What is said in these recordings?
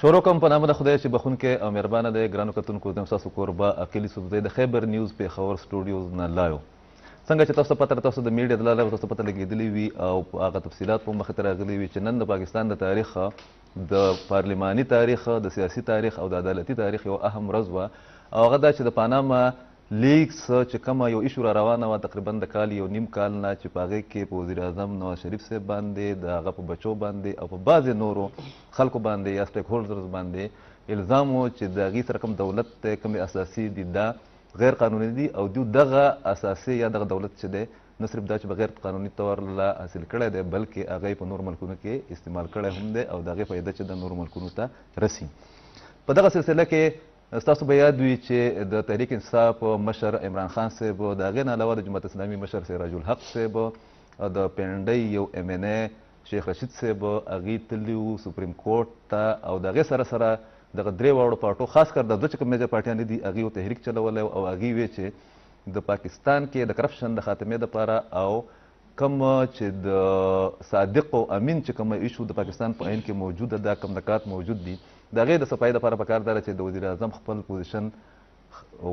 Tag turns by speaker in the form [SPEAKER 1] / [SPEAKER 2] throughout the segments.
[SPEAKER 1] شروع کوم په نامه د خدای چې بخونکی او مهربانه دی ګرانو کتونکو زه ستاسو کوربه عقلي سوبزی د خیبر نیوز پېښور سټوډیوز نه لایو څنګه چې تاسو پته تاسو د میډیا د لارې تاسو پته لګېدلې وي او هغه تفصیلات په مخې ته راغلي وي چې نن د پاکستان د تاریخ د پارلماني تاریخ، د سیاسي تاریخ او د عدالتي تاریخ یوه اهم ورځ وه او هغه دا چې د پاناما لیکس چې کومه یو ایشو را روانه وه تقریبا د کال یو نیم کال نه چې په هغې کې په وزیر اعظم نواز شریف صاحب باندې د هغه په بچو باندې او په بعضې نورو خلکو باندې یا سټیک هولډرز باندې الزام و چې د هغې سره کوم دولت دی کومې اساسې دي دا غیر قانوني دي او دوی دغه اساسې یا دغه دولت چې دی نه صرف دا چې په غیر قانوني طور لا حاصل کړی دی بلکې هغه یې په نورو ملکونو کې استعمال کړی هم دی او د هغې فایده چې د نورو ملکونو ته رسي په دغه سلسله کې ستاسو به یاد وي چې د تحریک انصاف مشر عمران خان صاحب د هغې نه علاوه د جماعت اسلامي مشر سراج الحق صاحب د پنډۍ یو ایم ان ای شیخ رشید صاحب هغوی تللي وو سپریم کورټ ته او د هغې سره سره دغه درې واړو پارټو خاص کر دا دوه چې کوم میجر پارټیانې دي هغوی تحریک چلولی او هغوی وې چې د پاکستان کې د کرپشن د خاتمې لپاره او کوم چې د صادق او امین چې کوم ایشو د پاکستان په عین کې موجوده ده کوم نکات موجود دي د هغې د صفایۍ لپاره پکار ده چې د وزیر اعظم خپل پوزیشن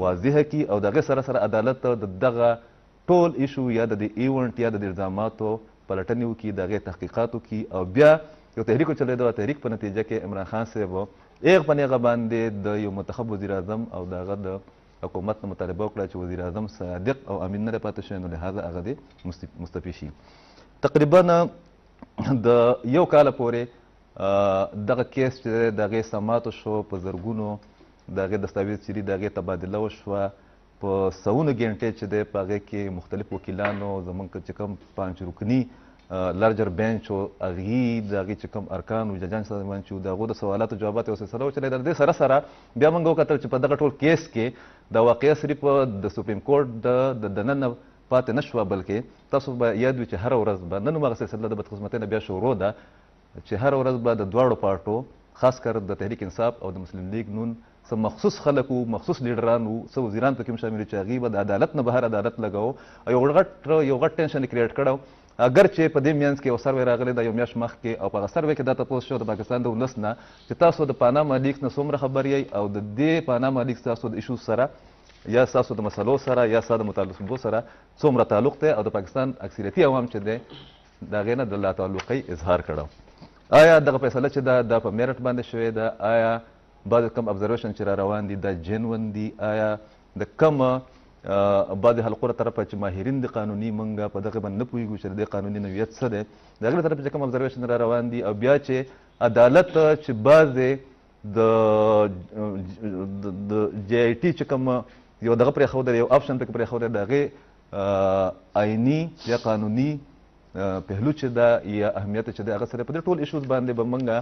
[SPEAKER 1] واضح کړي او د هغې سره سره عدالت د دغه ټول ایشو یا د دې ایونټ یا د دې الزاماتو پلټنې وکړي د هغې تحقیقات وکړي او بیا یو تحریک چلېدو تحریک په نتیجه کې عمران خان صاحب ایغ په نیغه باندې د یو منتخب وزیر اعظم او د هغه د حکومت نه مطالبه وکړه چې وزیر اعظم صادق او امین نه پاتې شوی نو لهذا هغه دې مستفی شي تقریبا د یو کال پورې دغه کیس چې د هغې سماعت شو په زرګونو د هغې دستاویز چې دي د هغې تبادله وشوه په سوونو ګنټې چې دی په هغې کې مختلف وکیلانو زمونږ چې کوم پنځ رکني لارجر بینچ او هغه د هغه چې کوم ارکان او ججان سره باندې چې دا غو د سوالاتو جوابات او سلسله او چې د دې سره سره بیا موږ وکتل چې په دغه ټول کیس کې دا واقعیا صرف د سپریم کورټ د د نن پاتې نشو بلکې تاسو به یاد وي چې هر ورځ به نن مغه سلسله د بدقسمتۍ نه بیا شروع ده چې هره ورځ به د دواړو پارټو خاص کر د تحریک انصاف او د مسلم لیګ نون څه مخصوص خلک وو مخصوص لیډران وو څه وزیران پکې هم شامل چې هغوی به د عدالت نه بهر عدالت لګاو او یو غټ یو غټ ټینشن کریټ کړو اګر چې په دې مینس کې یو سروې راغلی دا یو میاشت مخکې او په هغه سروې کې دا تپوس شو د پاکستان د ولس نه چې تاسو د پاناما لیکس نه څومره خبر یی او د دې پاناما لیکس تاسو د ایشو سره یا تاسو د مسلو سره یا ساده مطالبو سره څومره تعلق دی او د پاکستان اکثریتي عوام چې دی د هغې نه د لاتعلقۍ اظهار کړی آیا دغه فیصله چې ده دا په میرټ باندې شوې ده آیا بعضې کوم ابزرویشن چې را روان دي دا جنون دي آیا د کوم بعضې حلقو له طرفه چې ماهرین دي قانوني مونږ په دغه باندې نه پوهېږو چې د دې قانوني نوعیت څه دی د هغې له طرفه چې کوم ابزرویشن را روان دي او بیا چې عدالت چې بعضې د د جی آی ټي چې کوم یو دغه پرې خو دی یو آپشن پکې پرې خو دی دغه آئینی یا قانوني پهلو چې دا یا اهمیت چې دا هغه سره په ټول ایشوز باندې به منګه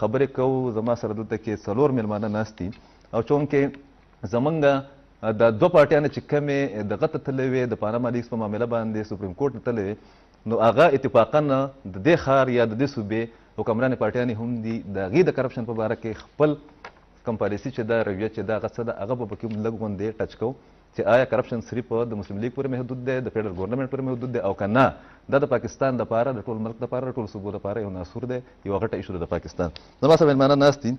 [SPEAKER 1] خبرې کوو زما سره دلته کې څلور میلمانه ناشتي او چونکه زمونږ دا دوه پارټیانه چې کمې دغه ته تللې وې د پاناما لیکس په معامله باندې سپریم کورټ ته تللې وې نو هغه اتفاقا د دې ښار یا د دې صوبې حکمرانې پارټیانې هم دي د هغې د کرپشن په باره کې خپل کوم پالیسي چې ده رویه چې ده هغه څه ده هغه به پکې هم لږ غوندې ټچ کوو چې آیا کرپشن صرف د مسلم لیګ پورې محدود دی د فیډرل ګورنمنټ پورې محدود دی او که نه دا د پاکستان لپاره د ټول ملک لپاره د ټول صوبو لپاره یو ناسور دی یو غټه ایشو ده د پاکستان زما سره مېلمانه ناست دي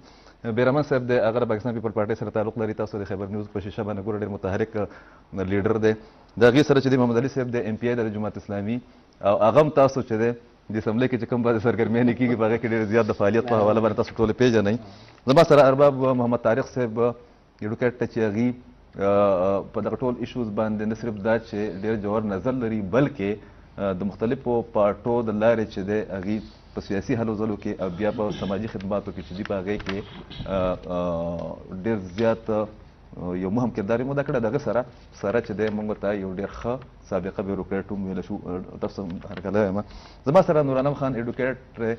[SPEAKER 1] بیرمن صاحب دی هغه د پاکستان پیپل پارټۍ سره تعلق لري تاسو د خیبر نیوز په شیشه باندې ګوره ډېر متحرک لیډر دی د هغې سره چې دی محمد علي صاحب دی ایم پي آی د جماعت اسلامي او هغه هم تاسو چې دی د اسمبلۍ کې چې کوم بعضې سرګرمیانې کېږي په هغه کې ډېر زیات د فعالیت په حواله باندې تاسو ټول پېژنئ زما سره ارباب محمد طارق صاحب ایډوکیټ ته چې هغوی په دغه ټول ایشوز باندې نه صرف دا چې ډېر جوړ نظر لري بلکې د مختلفو پارټو د لارې چې دی هغوی په سیاسي هلو ځلو کې او بیا په سماجي خدماتو کې چې دي په هغې کې ډېر زیات یو مهم کردار یې مو ادا کړی د هغه سره سره چې دی موږ ته یو ډېر ښه سابقه بیوروکرات هم ویل شو تاسو هرکله یم زما سره نورانم خان ایډوکیټ دی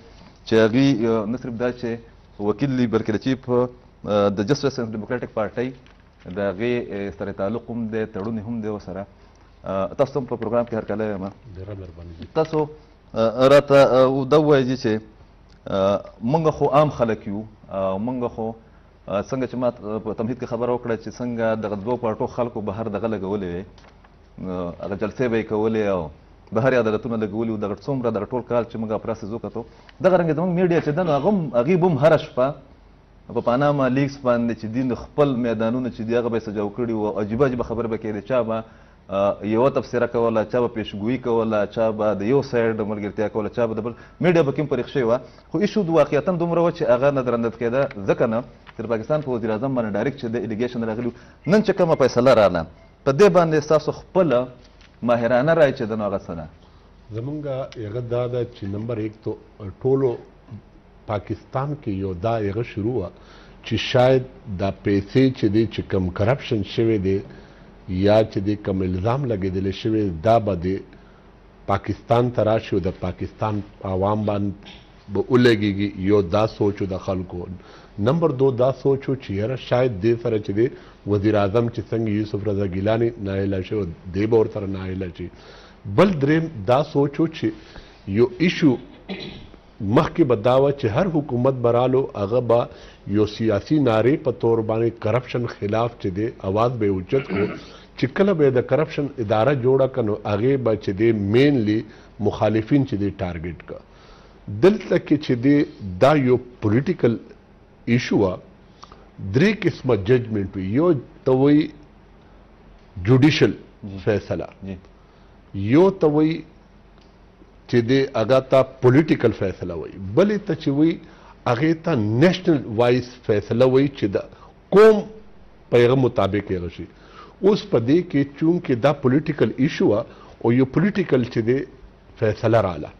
[SPEAKER 1] چې هغه نه صرف دا چې وکیل دی بلکې د چیپ د جسټس اینډ ډیموکراټک پارټي د هغې سره تعلق هم دی تړون هم دی ورسره تاسو هم په پروګرام کې هرکله یم تاسو راته دا ووایي چې موږ خو عام خلک یو موږ خو څنګه چې ما په تمهید کې خبره وکړه چې څنګه دغه دوه پارټو خلکو بهر دغه لګولې وې هغه جلسې به یې کولې او بهر عدالتونه لګولي وو دغه څومره دغه ټول کال چې موږ پراسیز وکړو دغه رنګ زموږ میډیا چې ده نو هغه هم هغوی به هم هره شپه په پاناما لیکس باندې چې دین خپل میدانونه چې دی هغه به یې سجاو کړي وو عجیبه عجیبه خبرې به کېدې چا به یوه تبصره کوله چا به پیشګویي کوله چا به د یو سایډ ملګرتیا کوله چا به د بل میډیا به کوم پرې کښې وه خو ایشو د واقعیتا دومره وه چې هغه نظرانداز کېده ځکه نه چې د پاکستان په وزیر اعظم باندې ډایرکټ چې د الیګیشن راغلی نن چې کومه فیصله رااله په دې باندې ستاسو خپل ماهرانه رای چې د نو هغه څه ده
[SPEAKER 2] زمونږ هغه دا ده چې نمبر 1 ته ټولو پاکستان کې یو دا یغه شروع وه چې شاید دا پیسې چې دی چې کم کرپشن شوی دی یا چې دی کم الزام لګیدل شوی دا به دی پاکستان ته راشي او د پاکستان عوام باندې به ولګيږي یو دا سوچو د خلکو نمبر دو دا سوچو چې یاره شاید دې سره چې دی وزیر اعظم چې څنګه یوسف رضا ګیلانی ناهیله شو دی به ورسره ناهیله شي بل دریم دا سوچو چې یو ایشو مخکې به دا وه چې هر حکومت به رالو هغه به يو سياسي نارې په تور باندې کرپشن خلاف چې دی اواز به يې اوچت کړو چې کله به يې د کرپشن اداره جوړه کړه نو هغې به چې دی مينلي مخالفين چې دی ټارګيټ کړه دلته کې چې دی دا يو پوليټيکل ايشو وه درې قسمه ججمنټ وي يو ته وي جوډيشل فیصله یو ته وي چې دې هغه ته پولیټیکل فیصله وایي بلې ته چې وایي هغې ته نیشنل وایس فیصله وایي چې د قوم په هغه مطابق هغه شي اوس په دې کې چونکې دا پولیټیکل ایشو او یو پولیټیکل چې دی فیصله رااله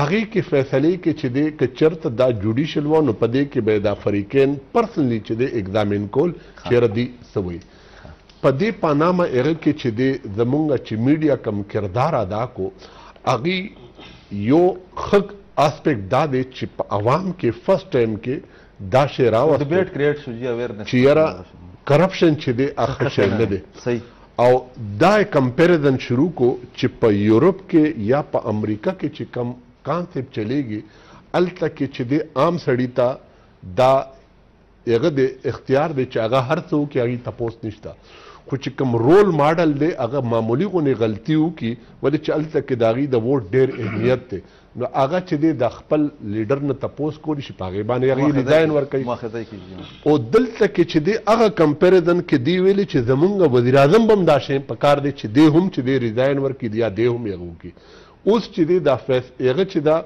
[SPEAKER 2] هغې کې فیصلې کې چې دی که چرته دا جوډیشل و نو په دې کې به دا فریقین پرسنلی چې دی اګزامین کول چېرې دي څه وایي په دې پانامه ايره کې چې دې زمونږ چې ميډيا کوم کردار ادا کو هغه يو خک اسپيکټ دا دی چې په عوام کې فرست ټايم کې دا شی راوست
[SPEAKER 1] ډیبیټ کریټ شو جی اویرنس
[SPEAKER 2] چې یاره کرپشن چې دی اخ شی نه دی او دا کمپیریزن شروع کو چې په یورپ کې یا په امریکا کې چې کم کانسپټ چلیږي الته کې چې دی عام سړی ته دا هغه د اختیار دی چې هغه هر څه وکړي هغه تپوس نشته خو چې کوم رول ماډل دی هغه معمولی غونې غلطي وکړي ولې چې هلته کې د هغوی د ووټ ډېر اهمیت دی نو هغه چې دی د خپل لیډر نه تپوس کولی شي په هغې باندې هغه ریزاین ورکوي او دلته کې چې دی هغه کمپیریزن کې دی ویلي چې زمونږ وزیر اعظم به هم دا شی په کار دی چې دی هم چې دی ریزاین ورکړي یا دی هم یې هغه وکړي اوس چې دی دا فیس هغه چې دا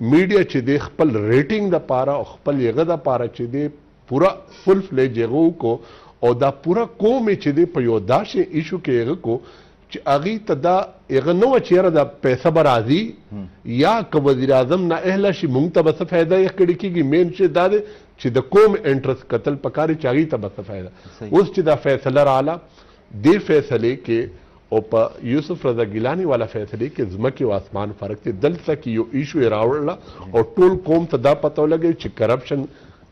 [SPEAKER 2] میډیا چی دی خپل ریټینګ د پاره او خپل یغه د پاره چی دی پوره فل فلیج یغه وکو او دا پوره قوم یی چی دی په یو داسی ایشو کی یغه کو چی هغی ته دا یغه نه وه چی یاره دا پیسه به راځی یا که وزیر اعظم نا اهله شی مونږ ته به څه فایده یخ کړی کیږی مین شی دا دی چی د قوم انټرس کتل پکار چی هغی ته به څه فایده اوس چی دا فیصله رااله دې فیصلې کې او په یوسف رضا ګیلاني والا فیصلې کې ځمکې او اسمان فرق دی، دلته کې یو ایشو یې راوړله او ټول قوم ته دا پته ولګوي چې کرپشن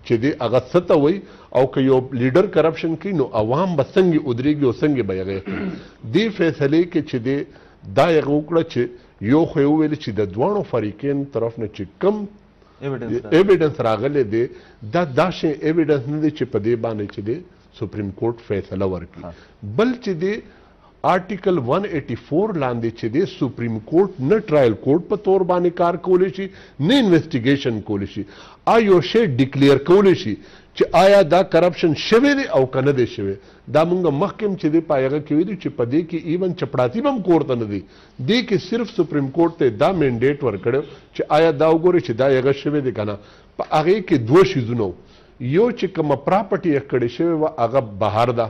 [SPEAKER 2] چې دی هغه څه ته وایي او که یو لیډر کرپشن کوي نو عوام به څنګه ودریږي او څنګه به یې هغه اخلي. دې فیصلې کې چې دی دا یې هغه وکړه چې یو خو یې وویل چې د دواړو فریقین طرف نه چې کوم
[SPEAKER 1] ایویډنس
[SPEAKER 2] راغلی دی دا داسې ایویډنس نه دی چې په دې باندې چې دی سپریم کورټ فیصله ورکړي بل چې دی آرټیکل 184 لاندې چې دی سپریم کورټ نه ټرایل کورټ په تور باندې کار کولی شي نه انویسټیګیشن کولی شي آ یو شی ډیکلیر کولی شي چې آیا دا کرپشن شوی دی او که نه دی شوی دا مونږ مخکې هم چې دی په هغه کې ویلي چې په دې کې ایون چپړاسی به هم کور ته نه دی دې کې صرف سپریم کورټ ته دا مینډیټ ورکړی چې آیا دا وګورئ چې دا هغه شوی دی که نه په هغې کې دوه شیزونه يو چې کومه پراپرټي يې کړې شوې وه هغه بهر ده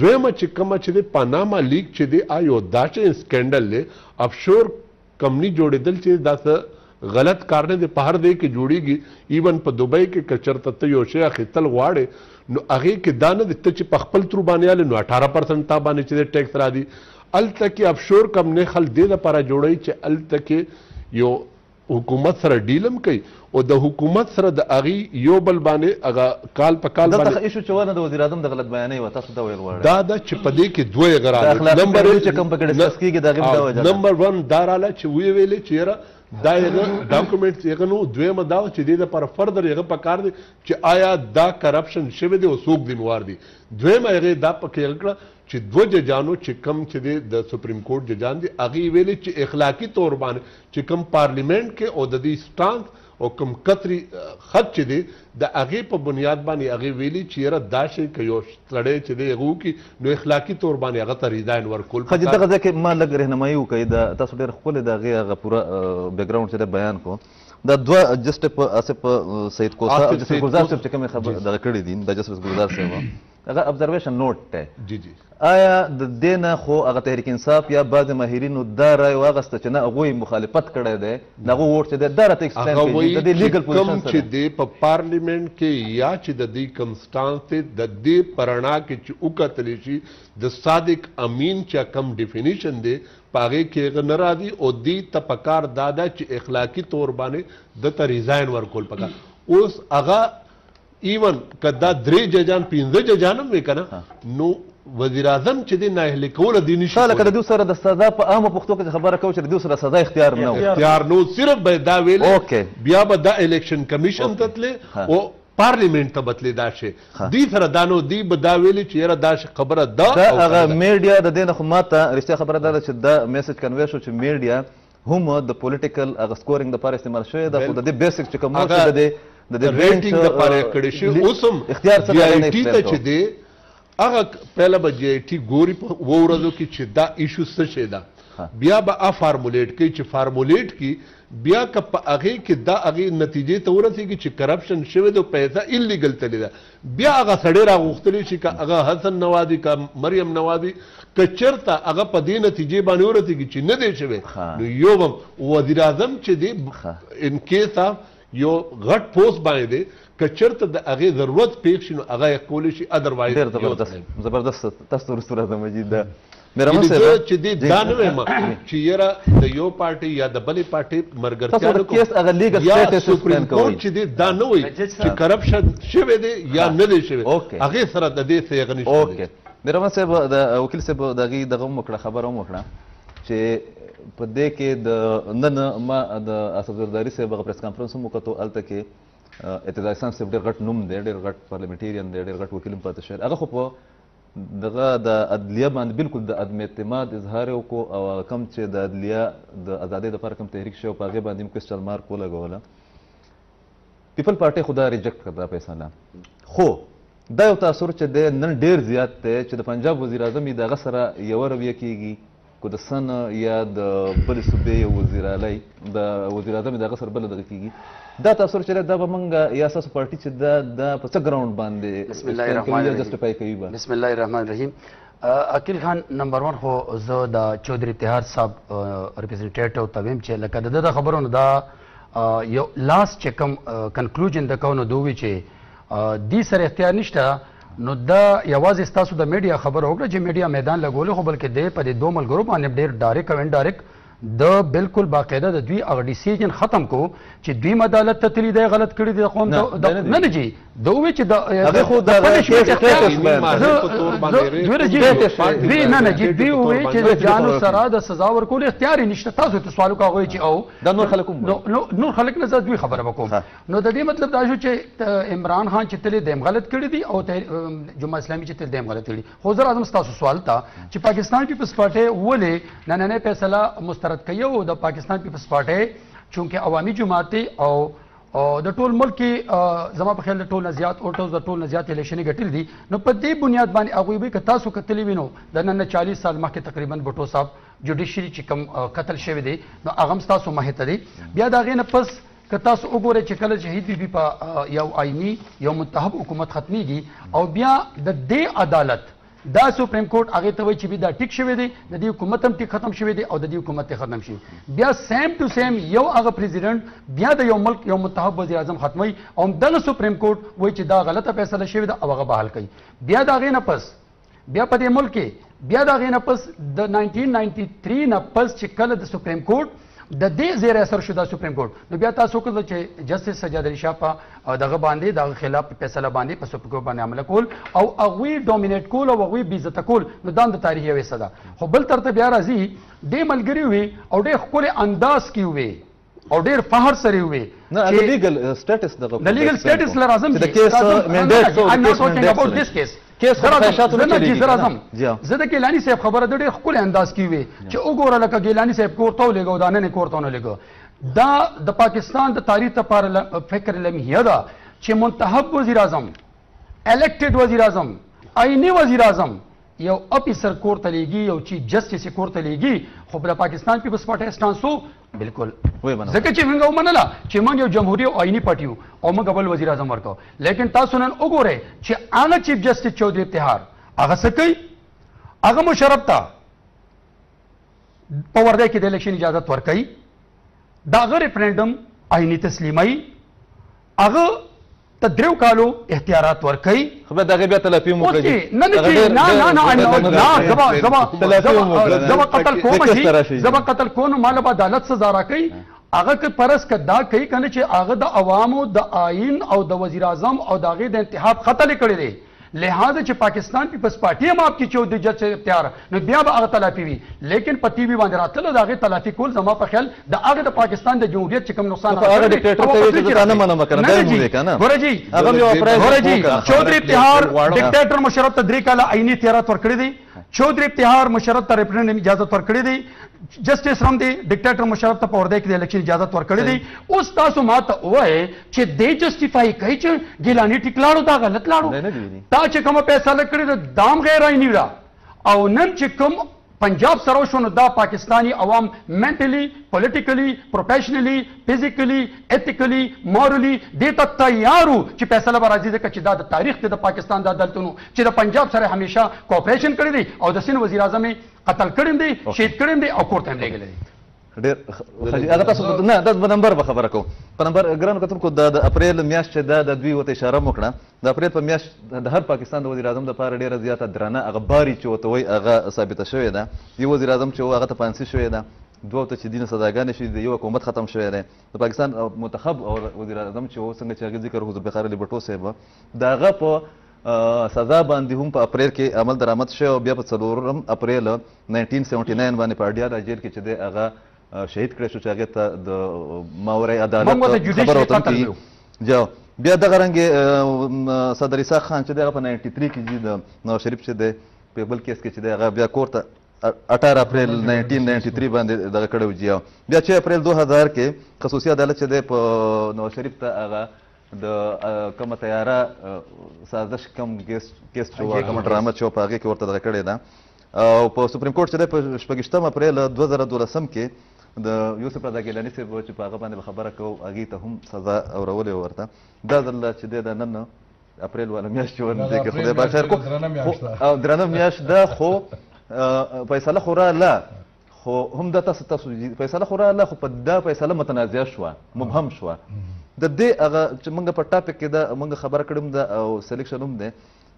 [SPEAKER 2] دويمه چې کومه چې دې پاناما ليک چې دې آ يو دا چې انسکينډل دې افشور کمني جوړېدل چې دا څه غلط کار نه دی په هر دی کې جوړیږي ایون په دوبۍ کې که چرته ته یو شی اخیستل غواړې نو هغې کې دا نه دی ته چې په خپل ترو باندې یالی نو اټاره پرسنټ تا باندې چې دی ټیکس را دي هلته کې افشور کمپنۍ خل دې دپاره جوړوي چې هلته کې یو حکومت سره ډیل هم کوي او د حکومت سره د هغي یو بل باندې هغه کال په کال باندې دلته
[SPEAKER 1] ایشو چې ونه د وزیر اعظم د غلط بیانې و تاسو دا ویل غواړی
[SPEAKER 2] دا ده چې په دې کې دوه
[SPEAKER 1] غراله نمبر چې کوم په ګډه سس کیږي دا غیم دا وجه
[SPEAKER 2] نمبر 1 دا رااله چې وی ویلې چې یره دا یغه ډاکومېنټس یغه نو دویمه دا چې د لپاره فردر یغه په کار دی چې آیا دا کرپشن شوی دی او څوک ذمہوار دی دویمه یغه دا پکې کړه چې دوه ججانو چې کوم چې دی د سپریم کورټ ججان دي هغوی ویلي چې اخلاقي طور باندې چې کوم پارلیمنټ کې او د دوی سټانس او کوم کتري خط چې دی د هغې په بنیاد باندې هغې ویلي چې یاره دا شی که یو سړی چې دی هغه وکړي نو اخلاقي طور باندې هغه ته ریزاین ورکول
[SPEAKER 1] خو چې دغه ځای کې ما لږ رهنمایي وکړئ د تاسو ډېر ښکلی د هغې هغه پوره بیکګراونډ چې دی بیان کو دا دوه جسټ په اسف سید کوسا او جسټ ګلزار صاحب چې کومې خبرې دغه کړې دي دا جسټ ګلزار صاحب هغه ابزرویشن نوټ دی
[SPEAKER 2] جی جی
[SPEAKER 1] آیا د دې نه خو هغه تحریک انصاف یا بعضې ماهرینو دا رایه واخیسته چې نه هغوی مخالفت کړی دی د هغو ووټ چې دی دا راته ایکسپلین
[SPEAKER 2] هغه
[SPEAKER 1] کړي
[SPEAKER 2] وایي
[SPEAKER 1] د دې
[SPEAKER 2] چې لیګل کوم
[SPEAKER 1] پوزیشن څه
[SPEAKER 2] چې
[SPEAKER 1] دی
[SPEAKER 2] دی په پارلیمنټ کې یا چې د دې کوم سټانس دی د دې په رڼا کې چې وکتل شي د صادق امین چې کوم ډیفینیشن دی په هغې کې هغه نه راځي او دې ته پکار دا ده چې اخلاقي طور باندې ده ته ریزاین ورکول پکار اوس هغه ایون که دا درې ججان پنځه ججان هم وي کنه نو وزیر اعظم چې د ناهلي کول دي نشي لکه
[SPEAKER 1] د دوی سره د سزا په عامه پښتو کې خبره کوو چې د دوی سره سزا اختیار نه
[SPEAKER 2] اختیار نو صرف به دا ویل بیا به دا الیکشن کمیشن ته تللی او پارلیمنت ته بتلې دا شي دی سره دانو دی به دا ویلي چې یاره دا خبره ده
[SPEAKER 1] دا هغه میډیا د دې نه خو ماته رښتیا خبره ده چې دا میسج کنوی شو چې میډیا هم د پولیټیکل هغه سکورینګ لپاره استعمال شوی دا خو د دې بیسک چې کوم چې د دې د دې
[SPEAKER 2] ریټینګ لپاره کړی شي اوس هم
[SPEAKER 1] اختیار څه دی نه
[SPEAKER 2] ټی ته چې دی هغه پهله به جی ټی ګوري په ورځو کې چې دا ایشو څه شي دا بیا به ا فارمولیټ کوي چې فارمولیټ کی بیا که په هغه کې دا هغه نتیجې ته ورسیږي چې کرپشن شوی دی پیسې ایلیګل تللی ده بیا هغه سړی را غوښتلی شي که هغه حسن نوا دي که مریم نوا دي که چرته هغه په دې نتیجې باندې ورسیږي چې نه دی شوی نو یو بم وزیر اعظم چې دی ان کیس یو غټ پوسټ باندې دی که چرته د هغه ضرورت پیښ شي نو هغه یې کولی شي ادروایز
[SPEAKER 1] زبردست زبردست تاسو ورسره د مجید
[SPEAKER 2] یعنی زه چې دې دا نه وایم چې یره د یو پارټي یا د بلې پارټي مرګرتیا نه کوم یا سپریم کورټ چې دې دا نه وایي چې کرپشن شوی دی یا نه دی شوی هغه سره د دې څه غنښت
[SPEAKER 1] اوکې میرمن صاحب د وکیل صاحب دغه دغه وکړه خبره هم وکړه چې په دې کې د نن ما د اسد زرداری صاحب غو پریس کانفرنس هم وکړو الته کې اعتزاز خان صاحب ډېر غټ نوم دی ډېر غټ پارلیمنټیرین دی ډېر غټ وکیل هم پاتې شو هغه خو په دغه د عدلیه باندې بالکل د عدم اعتماد اظهار یې وکړو او هغه کوم چې د عدلیه د ازادۍ لپاره کوم تحریک شوی په هغې باندې هم کوېسچن مارک ولګوله پیپل پارټۍ خو دا ریجکټ کړه دا فیصله خو دا یو تاثر چې دی نن ډېر زیات دی چې د پنجاب وزیر اعظم یې د هغه سره یوه رویه کېږي که د سن یا د بلې صوبې یو وزیر اعلی د وزیر اعظم د هغه سره بله دغه کېږي دا تاثر چې دا به موږ یا ستاسو پارټي چې دا دا په څه ګراوند باندې
[SPEAKER 3] بسم الله الرحمن الرحیم
[SPEAKER 1] جسټیفای کوي به
[SPEAKER 3] بسم الله الرحمن الرحیم عقیل خان نمبر 1 خو زه د چودري تهار صاحب ریپرزینټیټیو ته ویم چې لکه د دغه خبرو نه دا یو لاس چې کوم کنکلوژن د کونو دوی چې دی سره اختیار نشته نو دا یوازې ستاسو د میډیا خبره وکړه چې میډیا میدان لګولې خو بلکې دی په دې دوه ملګرو باندې ډېر ډایرک او انډایرک د بالکل باقاعده د دوی هغه ډیسیژن ختم کو چې دوی عدالت ته تللی دی غلط کړی دی قوم ته
[SPEAKER 1] نه
[SPEAKER 3] نه جی دا وی چې دا
[SPEAKER 1] هغه خو
[SPEAKER 2] دا سټیټس
[SPEAKER 3] دوی نه نه جی دوی وی چې جانو سره د سزا ورکول اختیار نشته تاسو ته سوال کوی چې او
[SPEAKER 1] دا نور خلک
[SPEAKER 3] نور خلک نه دوی خبره وکوم نو د دې مطلب دا شو چې عمران خان چې تل دیم غلط کړی دی او جمعه اسلامي چې تل دیم غلط کړی خو زه راځم تاسو سوال ته چې پاکستان پیپلس پارټي ولې نن نه فیصله مسترد کوي او د پاکستان پیپلس پارټي چونکه عوامي جماعت او او د ټول ملک کې زما په خیال د ټول زیات او ټول د ټول زیات الیکشن ګټل دي نو په دې بنیاد باندې هغه به که تاسو کتلی وینو د نن 40 سال مخکې تقریبا بټو صاحب جوډیشری چې کم قتل شوی دی نو هغه تاسو مه ته دی بیا دا غینه پس که تاسو وګورئ چې کله شهید بیبي په یو آئیني یو منتخب حکومت ختمیږي او بیا د دې عدالت دا سپریم کورټ هغه ته وایي چې دا ټیک شوی دی د دې حکومت هم ټیک ختم شوی دی او د دې حکومت ته ختم شي بیا سیم ټو سیم یو هغه پریزیدنت بیا د یو ملک یو منتخب وزیر اعظم ختمي او دغه سپریم کورټ وایي چې دا غلطه فیصله شوې ده او هغه بحال کړي بیا دا غې نه پس بیا په دې ملک کې بیا د هغې نه پس د 1993 نه پس چې کله د سپریم کورټ د دې زیر اثر شو د سپریم کورټ نو بیا تاسو کړل چې جسټس سجاد علي شاه په دغه باندې د خلاف فیصله باندې په سپریم کورټ باندې عمل کول او هغه ډومینیټ کول او هغه بي عزت کول نو دا د تاریخ یوه صدا خو بل ترته بیا راځي د ملګری وي او د خپل انداز کې وي او ډیر فهر سره وي
[SPEAKER 1] نه د لیګل سټیټس دغه
[SPEAKER 3] د لیګل سټیټس لر اعظم
[SPEAKER 1] چې د کیس منډیټ
[SPEAKER 3] څو د کیس منډیټ اباوټ دیس
[SPEAKER 1] کیس
[SPEAKER 3] کیس
[SPEAKER 1] سره
[SPEAKER 3] خیشاتو
[SPEAKER 1] نه کیږي
[SPEAKER 3] زه
[SPEAKER 1] اعظم
[SPEAKER 3] زه د ګیلانی صاحب خبره د ډیر خپل انداز کې وي چې وګوره لکه ګیلانی صاحب کوړتو لګو دا نه کوړتو نه لګو دا د پاکستان د تاریخ لپاره فکر لمحه ده چې منتخب وزیر اعظم الیکټډ وزیر اعظم آئینی وزیر اعظم یو اپیسر کور ته لیږي یو چیف جسټس یې کور ته لیږي خو د پاکستان پیپلز پارټۍ اسټانسو بالکل ځکه چې موږ ومنله چې موږ یو جمهوري او آئیني پارټي یو او موږ بل وزیر اعظم ورکو لیکن تاسو نن وګورئ چې هغه چیف جسټس چودري ابتهار هغه څه کوي هغه مشرف ته په ورده کې د الیکشن اجازه ورکړي دا غو ریفرندم آئیني تسلیمي هغه ته دریو کالو احتیارات ورکړي
[SPEAKER 1] خو بیا دغه بیا تلافي
[SPEAKER 3] هم
[SPEAKER 1] وکړي
[SPEAKER 3] اوس نه نه چې نه نه نه نه زبا زبا تلافي هم وکړي زبا قتل کوم شي زبا قتل کوم مال به عدالت سزا راکړي هغه که پرس که دا کوي کنه چې هغه د عوامو د آئین او د وزیر اعظم او د هغه د انتخاب خطر کړی دی لحاظ چه پاکستان پیپلز پارټی هم آپ کی چه د جج صاحب اختیار نو بیا به هغه تلافی وی لیکن په تی وی باندی راتلل او د هغه تلافی کول زما په خیال د هغه د پاکستان د جمهوریت چه کوم نقصان
[SPEAKER 1] هغه هغه ډیکټیټر ته وی چه زه تا نه منم کنه دا مو وی کنه
[SPEAKER 3] ګوره جی
[SPEAKER 1] هغه یو اپرایز
[SPEAKER 3] ګوره جی چودری
[SPEAKER 1] تهار
[SPEAKER 3] ډیکټیټر مشرف ته درې کاله عینی تیرات ورکړی دی چودري ابتهار مشرف ته ریفرنډم اجازه ورکړې دي جسټس هم دی ډیکټیټر مشرف ته په ورده کې د الیکشن اجازه ورکړې دي اوس تاسو ماته وایي چې دې جسټیفای کوي چې ګیلانی ټیکلاړو دا غلط لاړو دا چې کومه فیصله کړې ده دام غیر عیني ده او نن چې کوم پنجاب سره شو نو دا پاکستانی عوام منټلی پولیټیکلی پروفیشنلی فزیکلی، ایتیکلی، مورلی دې ته تیار وو چې فیصله به راځي ځکه چې دا د تاریخ دی د پاکستان د عدالتونو چې د پنجاب سره همیشه کوپریشن کړی دی او د سند وزیر اعظم قتل کړی هم دی، شهید کړی هم دی او کور ته هم لېږلی دی.
[SPEAKER 1] ډېر ښه هغه تاسو نه دا په نمبر به خبره کوو په نمبر ګرانو کتونکو دا د اپریل میاشت چې دا د دوی ورته اشاره مو کړه د اپریل په میاشت د هر پاکستان د وزیر اعظم لپاره ډېره زیاته درنه هغه باري چې ورته وایي هغه ثابته شوې ده یو وزیر اعظم چې و هغه ته پانسي شوې ده دوه ته چې دینه سزاګانې شوې دي یو حکومت ختم شوی دی د پاکستان منتخب او وزیر اعظم چې و څنګه چې هغه ذکر حضور بخار علي بټو صاحب د هغه په سزا باندې هم په اپریل کې عمل درآمد شوی او بیا په څلورم اپریل 1979 باندې په اډیالا جیل کې چې دی هغه شهید کړی شو چې هغه ته د ماورای عدالت خبرو
[SPEAKER 3] ته
[SPEAKER 1] جو بیا دغه رنګ صدر اسحاق خان چې دغه په 93 کې د نواز شریف چې دی په بل کیس کې چې دی هغه بیا کور ته اټار اپریل 1993 باندې دغه کړو جی بیا چې اپریل 2000 کې خصوصي عدالت چې د په نو شریف ته هغه د کومه تیاره سازش کم کیس کیس چې وا کومه ډرامه چې په هغه کې ورته دغه کړی دا او په سپریم کورټ چې د په شپږشتم اپریل 2012 کې د یوسف رضا ګیلانی صاحب چې په هغه باندې خبره کو هغه ته هم سزا اورولې ورته دا ځل چې د نن اپریل والا میاشت چې ورنه دی که خدای پاک خیر کو او درنه میاشت ده خو فیصله خو راله خو هم دا تاسو تاسو فیصله خو راله خو په دا فیصله متنازعه شوه مبهم شوه د دې هغه چې موږ په ټاپک کې دا موږ خبره کړم دا او سلیکشن هم دی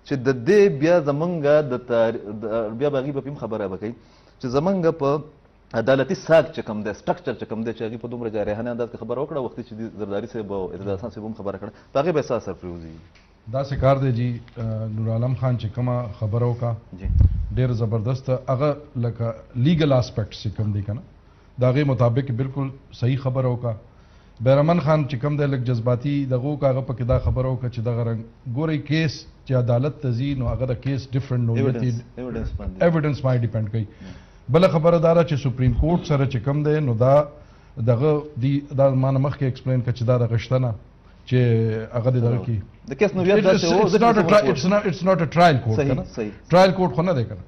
[SPEAKER 1] چې د دې بیا زمونږ د بیا باغي په پیم خبره وکړي چې زمونږ په عدالتي ساک چې کوم دی سټرکچر چې کوم دی چې هغې په دومره جارحانه انداز کې خبره وکړه وختي چې دي زرداري صاحب او اعتزاز خان صاحب هم خبره کړه په هغې به څه اثر پرېوځي
[SPEAKER 4] داسې کار دی جی نور عالم خان چې کومه خبره وکړه ډېر زبردست هغه لکه لیګل اسپیکټ چې کوم دی که نه د هغې مطابق بالکل صحیح خبره وکړه بیرمن خان چې کوم دی لږ جذباتي دغو که هغه پکې دا خبره وکړه چې دغه رنګ ګورئ کیس چې عدالت ته ځي نو هغه د کیس ډفرنټ نو
[SPEAKER 1] ایویډنس باندې
[SPEAKER 4] ډیپنډ کوي بله خبره دا ده چې سپریم کورټ سره چې کوم دی نو دا دغه دی دا ما نه مخکې ایکسپلین کړ چې دا دغه شته نه چې هغه دې دغه کې
[SPEAKER 1] د کیس نوعیت داسې و
[SPEAKER 4] اټس ناټ اټس ناټ اټس ناټ ا ټرایل
[SPEAKER 1] کورټ
[SPEAKER 4] کنه ټرایل کورټ خو نه دی کنه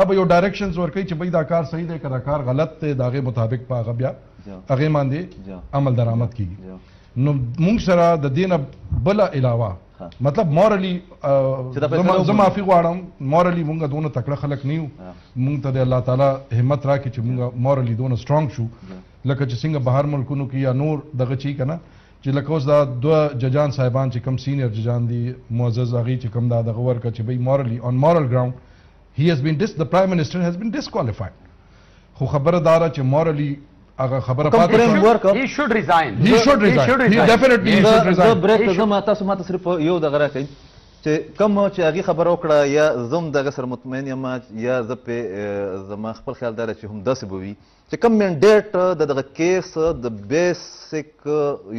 [SPEAKER 4] اب یو ډایرکشنز ورکړي چې بای دا کار صحیح دی کړه کار غلط دی داغه مطابق پاغه بیا هغه باندې عمل درآمد کیږي نو موږ سره د دینه بل علاوه مطلب مورلی زه معافي غواړم مورلی مونږ دونه تکړه خلک نه یو مونږ ته د الله تعالی همت راکړي چې مونږ مورلی دونه سترونګ شو لکه چې څنګه بهر ملکونو کې یا نور دغه چی کنه چې لکه اوس دا دوه ججان صاحبان چې کم سینیر ججان دي معزز هغوی چې کم دا دغه ورکړه چې بی مورلی آن مورل ګراوند هی هیز بین ډس د پرایم منسټر هیز بین ډسکوالیفاید خو خبره داره چې مورلی هغه خبره پاتې
[SPEAKER 1] فریم ورک
[SPEAKER 3] هی شوډ ریزاین
[SPEAKER 4] هی شوډ ریزاین هی ډیفینټلی هی شوډ
[SPEAKER 1] ریزاین
[SPEAKER 4] زه
[SPEAKER 1] بریک ته زما تاسو ماته صرف یو دغه راکړئ چې کوم چې هغه خبره وکړه یا زم دغه سره مطمئن یم یا زه په زما خپل خیال دار چې هم داسې بوي چې کوم منډیټ د دغه کیس د بیسیک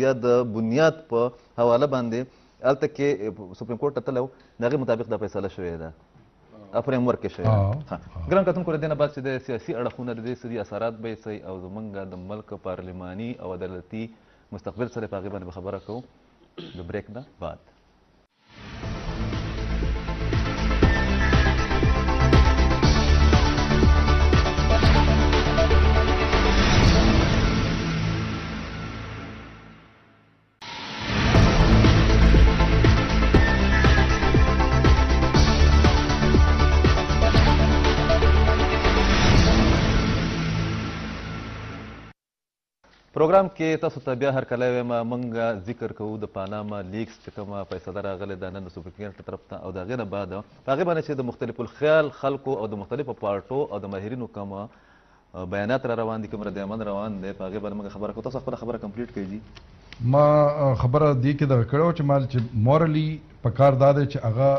[SPEAKER 1] یا د بنیاد په حواله باندې الته کې سپریم کورټ ته تلو دغه مطابق دا فیصله شوې ده فریم ورک شوی ګران کتونکو دنه بعد چې د سیاسي اړخونه د دې سری اثرات به سي او زمونږ د ملک پارلماني او عدالتي مستقبل سره په هغه باندې خبره کوو د بریک نه بعد پروګرام کې تاسو ته بیا هر کله وایم مونږ ذکر کوو د پاناما لیکس چې کومه فیصله راغلې ده نن د سپریم کورټ په طرف ته او د هغې نه بعد په هغې باندې چې د مختلف الخیال خلکو او د مختلفو پارټو او د ماهرینو کومه بیانات را روان دي کوم رد عمل روان دی په هغې باندې موږ خبره کوو تاسو خپله خبره کمپلیټ کړئ جی.
[SPEAKER 4] ما خبره دې کې دغه کړې وه چې مال چې مورلی په کار دا دی چې هغه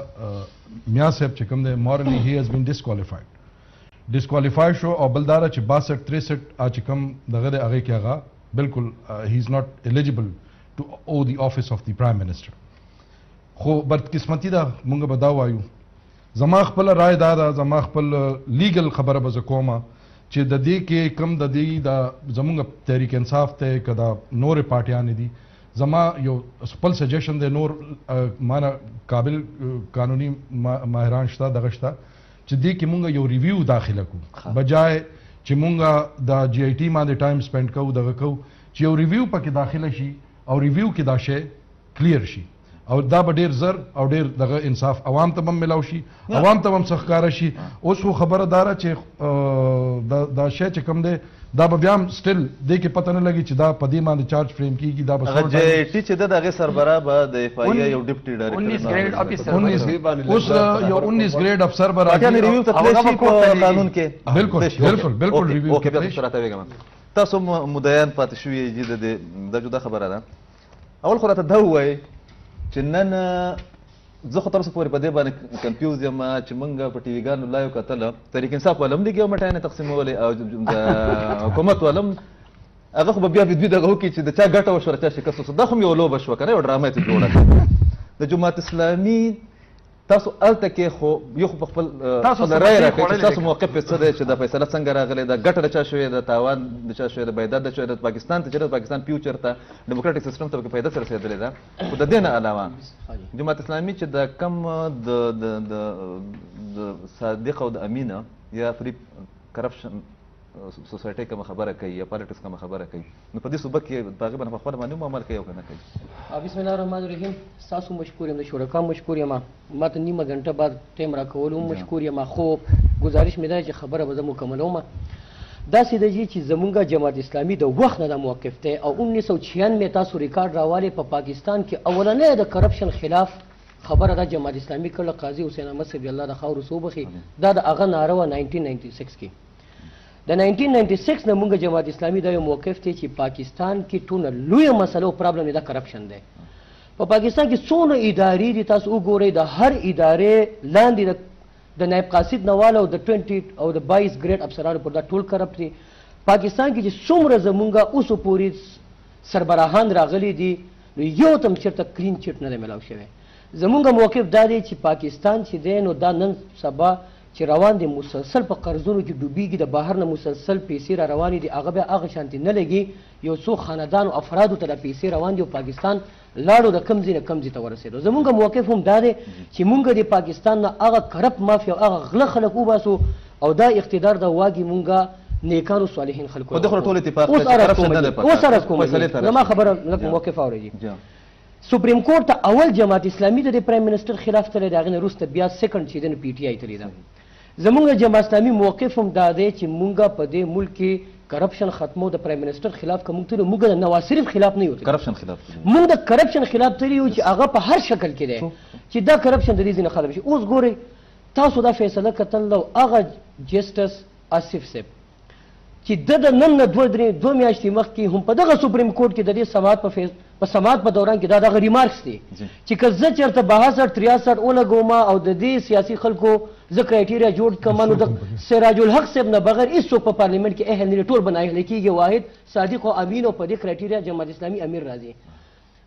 [SPEAKER 4] میا صاحب چې کوم دی مورلی هی هیز بین ډیسکوالیفاید ډیسکوالیفای شو او بل دا چې 62 63 ا چې کوم دغه دی هغه کې هغه بالکل هی از ناٹ الیجیبل ټو او دی افیس اف دی پرایم منسٹر خو بدقسمتي ده موږ به دا وایو زما خپل رائے دا ده زما خپل لیګل خبره به زه کوم چې د دې کې کم د دې د زمونږ تحریک انصاف ته کدا نور پارټیان دي زما یو خپل سجیشن دی نور مانا قابل قانوني ماهران شته دغه شته چې دې کې مونږ یو ریویو داخله کو بجای چې مونږ د جی آی ټی باندې ټایم سپینډ کوو دغه کوو چې یو ریویو پکې داخله شي او ریویو کې دا شی کلیر شي او دا به ډیر زر او ډیر دغه انصاف عوام ته هم ملاو شي عوام ته هم سخکاره شي اوس خو خبره داره چې دا شی چې کم دی دا به بیا هم سټیل دې کې پته نه لګي چې دا په دې باندې چارج فریم کیږي دا به
[SPEAKER 1] هغه جی ټی چې د هغه سربرا به د اف آی یو ډیپټي
[SPEAKER 4] ډایریکټر اوس یو 19 ګریډ افسر به
[SPEAKER 1] راځي هغه ریویو ته تللی شي په قانون کې
[SPEAKER 4] بالکل بالکل بالکل ریویو
[SPEAKER 1] کې
[SPEAKER 4] به
[SPEAKER 1] تاسو راته وګم تاسو مدعیان پاتې شوی جی د دغه خبره ده اول خو راته دا ووایي چې نن زه خو تر اوسه پورې په دې باندې کنفیوز یم چې موږ په ټي وي ګانو لایو کتل تحریک انصاف والم لګي او مټاینه تقسیمولې او حکومت والم هغه خو بیا به دوی دغه وکړي چې د چا ګټه وشوه چا شکست وشو دا خو یو لوبه شوه کنه یو ډرامه ته جوړه د جماعت اسلامي تاسو هلته کې خو یو خو په خپل خپل رای راکړئ چې تاسو موقف څه دی چې دا فیصله څنګه راغلې ده ګټه د چا شوې ده تاوان د چا شوې ده بیداد د چا ده پاکستان ته چې د پاکستان فیوچر ته ډیموکراټیک سیستم ته په فایده سره رسېدلې ده خو د دې نه علاوه جماعت اسلامي چې د کم د د د صادق او د امینه یا فری کرپشن سوسایټي کوم خبره کوي یا پالیټکس کوم خبره کوي نو په دې صوبه کې په هغې باندې په خپله باندې هم عمل کوي او که نه کوي
[SPEAKER 5] بسم الله الرحمن الرحیم ستاسو مشکور یم د شرکا مشکور یم ما ته نیمه ګنټه بعد ټایم راکولو هم مشکور یم خو ګزارش مې دا چې خبره به زه مکملوم داسې دی چې زمونږ جماعت اسلامي د وخت نه د موقف دی او 1996 تاسو ریکارډ راوالی په پا پاکستان کې اولنې د کرپشن خلاف خبره دا جماعت اسلامي کړله قاضي حسین احمد صاحب الله د خاورو صوبخي دا د هغه ناره وه 1996 کې د 1996 نه مونږ جماعت اسلامي دا یو موقف دی چې پاکستان کې ټونه لوی مسله او پرابلم یې دا کرپشن دی په پاکستان کې څونه ادارې دي تاسو وګورئ د هر ادارې لاندې د د نایب قاصد نواله او د 20 او د 22 ګریډ افسرانو پر دا ټول کرپټ دي پاکستان کې چې څومره زمونږه اوس پورې سربراهان راغلي دي نو یو تم چرته کلین چټ نه ملاو شوی زمونږه موقف دا دی چې پاکستان چې دی نو دا نن سبا چې روان دی مسلسل په قرضونو کې ډوبیږي د بهر نه مسلسل پیسې را روانې دي هغه بیا هغه شانتې نه لګي یو څو خاندانو افرادو ته دا پیسې روان دي او پاکستان لاړو د کم ځای نه کم ځای ته ورسېدو زمونږ موقف هم دا دی چې مونږ د پاکستان نه هغه کرپ مافیا او هغه غله خلک وباسو او دا اقتدار دا واګي مونږه نیکانو صالحین خلکو
[SPEAKER 1] خو دغه ټول اتفاق
[SPEAKER 5] اوس عرض کوم اوس عرض کوم زما خبره
[SPEAKER 1] لکه
[SPEAKER 5] موقف
[SPEAKER 1] اوري
[SPEAKER 5] سپریم کورټ ته اول جماعت اسلامي د پرایم منسټر خلاف تللی دی هغې نه وروسته بیا سیکنډ چې دی نو پي ټي آی تللی ده زمونږ د جماعت اسلامي موقف هم دا دی چې مونږ په دې ملک کې کرپشن ختمو د پرایم منسټر خلاف که مونږ تلو مونږ د نواز شریف خلاف نه یو تللی
[SPEAKER 1] کرپشن خلاف
[SPEAKER 5] مونږ د کرپشن خلاف تللی یو چې هغه په هر شکل کې دی چې دا کرپشن د دې ځینې ختم شي اوس ګورئ تاسو دا فیصله کتل او هغه جسټس اصف صاحب چې د د نن نه دوه درې دوه میاشتې مخکې هم په دغه سپریم کورټ کې د دې سماعت په فیس په سماعت په دوران کې دا دغه ریمارکس
[SPEAKER 1] دی
[SPEAKER 5] چې که زه چېرته بهسټ تریاسټ ولګوم او د دې سیاسي خلکو زه کرایټیریا جوړ کړم نو د سراج الحق صاحب نه بغیر هېڅوک په پارلیمنټ کې اهل نه ټول بناهل کېږي واحد صادق او امین او په دې کرایټیریا جماعت اسلامي امیر راځي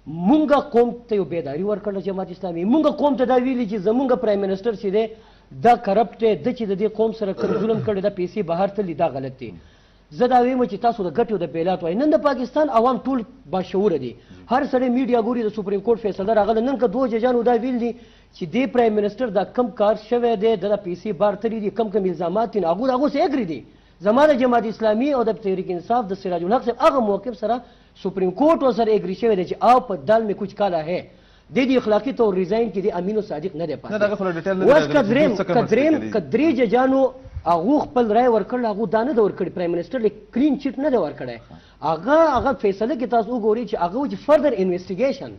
[SPEAKER 5] مونږ قوم ته یو بیداری ورکړل جماعت اسلامي مونږ قوم ته دا ویلي چې زمونږ پرایم منسټر چې دی دا کرپټ دی د چې د دې قوم سره کوم ظلم کړی دا پیسې بهر تللی دا غلط دی زه دا ویم چې تاسو د ګټو د بیلات وای نن د پاکستان عوام ټول باشعور دي هر سړی میډیا ګوري د سپریم کورټ فیصله راغله نن که دوه ججانو دا ویل دي چې دی پرایم منسټر دا کم کار شوی دی د پیسې بار تللی دي کم کم الزامات دي هغه هغه سه اګری دي زماره جماعت اسلامي او د تحریک انصاف د سراج الحق صاحب هغه موقف سره سپریم کورټ ورسره اګری شوی دی چې اپ په دال می کچ کالا هی د دې اخلاقی تور ریزاین کې د امینو صادق نه دی پاتې
[SPEAKER 1] نه دغه سره ډیټیل نه وس
[SPEAKER 5] کدریم کدریم کدری ججانو هغه خپل رائے ورکړ هغه دانه د ورکړ پرایم منسٹر لیک کلین چیټ نه دی ورکړی هغه هغه فیصله کې تاسو وګورئ چې هغه چې فردر انویسټیګیشن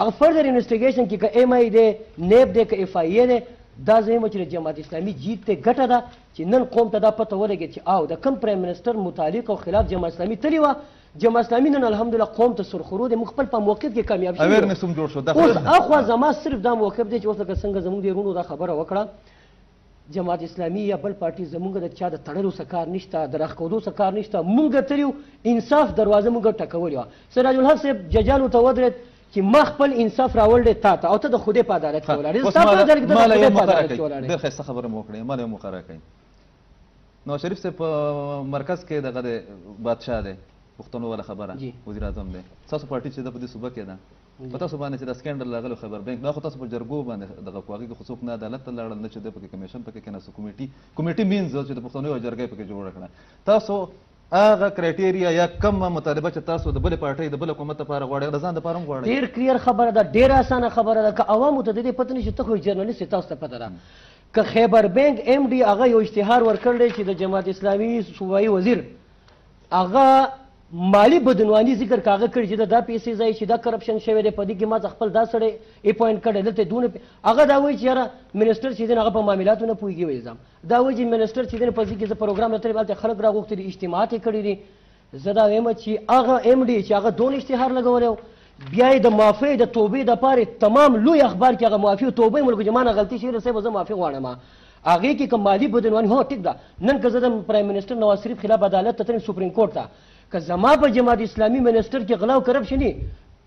[SPEAKER 5] هغه فردر انویسټیګیشن کې که ایم آی دی نیب دی که اف آی ای دی دا زموږ چې جماعت اسلامي جیت ته ګټه ده چې نن قوم ته دا پته ولګي چې او د کم پرایم منسټر متعلق او خلاف جماعت اسلامي تللی وه جماعت اسلامي نن الحمدلله قوم ته سرخرو دی موږ خپل په موقف کې کامیاب شوي
[SPEAKER 1] اویرنس هم جوړ شو
[SPEAKER 5] اوس اخوا زما صرف دا موقف دی چې اوس لکه څنګه زموږ د رونو دا خبره وکړه جماعت اسلامي یا بل پارټي زمونږ د چا د تړلو څه کار نشته د راښکودو څه کار نشته مونږ تللي انصاف دروازه مونږ ټکولې وه سراج الحق صاحب ججالو ته ودرېد چی ما خپل انصاف راولډی تا ته او ته د خدای په عدالت کی ولاړی زه ستا په عدالت کی ته د خدای په عدالت
[SPEAKER 1] کی
[SPEAKER 5] ولاړی
[SPEAKER 1] ډیر خسته خبره مو وکړه مال یو مقرر کړئ نو شریف صاحب په مرکز کې دغه دی بادشاه دی پښتنو والا خبره وزیر اعظم دی تاسو پارټي چې ده په دې صوبه کې ده په تاسو باندې چې دا سکینډل راغلی خبر بانک دا خو تاسو په جرګو باندې دغه کوهغې کې خو څوک نه عدالت ته لاړل نه چې دی پکې کمیشن پکې کېناست کمیټي کمیټي مینز چې د پښتنو یوه جرګه یې پکې جوړه کړه تاسو هغه کرایټیریا یا کومه مطالبه چې تاسو د بلې پارټۍ د بل حکومت لپاره غواړئ د ځان لپاره هم غواړئ
[SPEAKER 5] ډیر کلیر خبره ده ډیر اسانه خبره ده که عوامو ته د دې پته نشي ته خو جرنالیست یې تاسو ته پته ده که خیبر بینک ایم ډي هغه یو اشتهار ورکړ دی چې د جماعت اسلامي صوبایي وزیر هغه مالی بدنوانی ذکر کاغه کړی چې دا پیسې ځای چې دا کرپشن شوی دی په دې کې ما ته خپل دا سړی اپوینټ کړی دلته دونه هغه دا وایي چې یاره منسټر چې دی هغه په معاملاتو نه پوهېږي وایي ځم دا وایي چې منسټر چې دنه په ځکه زه پروګرام نه ترې بالته خلک راغوښتي دي اجتماعات یې کړي دي زه دا وایم چې هغه ایم ډي چې هغه دون اشتهار لګولی و بیا یې د معافۍ د توبې دپاره تمام لوی اخبار کې هغه معافي او توبه یې ملک جمانه غلطي شوې ده صاحب زه معافي غواړم هغې کې که مالي بدنواني هو ټیک ده نن که زه د پرایم منسټر نواز شریف خلاف عدالت ته تلم سپریم کورټ ته که زما په جماعت اسلامي منسټر کې غلا او کرپشن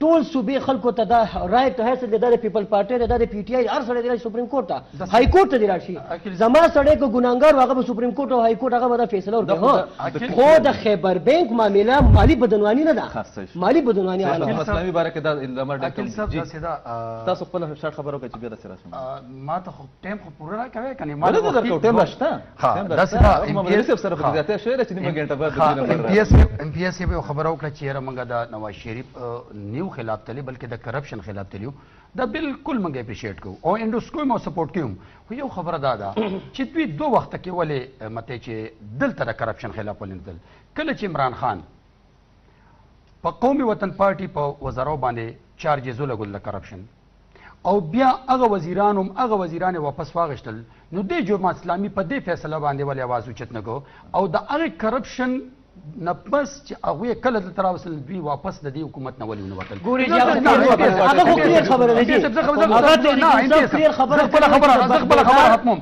[SPEAKER 5] ټول صوبې خلکو ته دا رائټ ته حیثیت لري د پیپل پارټي لري د پی ټی آی هر سړی دی سپریم کورټ ته های کورټ ته دی راشي زما سړی کو ګناګار هغه به سپریم کورټ او های کورټ هغه به دا فیصله
[SPEAKER 1] ورکړي
[SPEAKER 5] هو خو د خیبر بانک معاملې مالی بدنوانی نه ده مالی بدنوانی حاله
[SPEAKER 1] اسلامي باره کې دا
[SPEAKER 3] لمر
[SPEAKER 1] ډاکټر
[SPEAKER 3] صاحب دا سیدا
[SPEAKER 1] تاسو خپل شرط خبرو کې چې بیا د
[SPEAKER 3] سره ما ته خو ټیم خو پوره راکوي کنه
[SPEAKER 1] ما ته ټیم نشته
[SPEAKER 3] ها داسې نه
[SPEAKER 1] ایم پی ایس سره په زیاته شوې ده چې نیمه ګنټه بعد ایم
[SPEAKER 3] پی ایس ایم پی ایس یو خبره وکړه چې یاره موږ د نواز شریف نیو خلاف تلې بلکې د کرپشن خلاف تلیو دا بالکل موږ اپریشیټ کوو او انډوس کوم او سپورټ کوم خو یو خبره دا ده چې دوی دوه وخت کې ولې مته چې دلته د کرپشن خلاف ولې دل کله چې عمران خان په قومي وطن پارټي په وزراو باندې چارجز ولګول د کرپشن او بیا هغه وزیران هم هغه وزیران واپس واغشتل نو د جماعت اسلامي په دې فیصله باندې ولې आवाज اوچت نه کو او د هغه کرپشن نه پس چې هغه کله دلته راوصل دوی واپس د دې حکومت نه ولې نه وتل
[SPEAKER 5] ګوري هغه خو کلیر خبره ده هغه ته نه خبره
[SPEAKER 3] خبره خبره خبره